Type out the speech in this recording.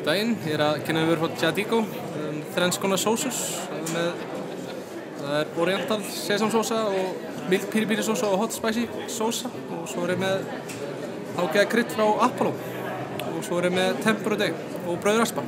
Dæin, ég er að kynna við frá Jadigo, um, þrennskona sósus með, það er oriental sesamsósa og mild piri piri sósa og hot spicy sósa og svo er ég með ágæða krydd frá Apollo og svo er ég með tempur og deg og bröðraspa.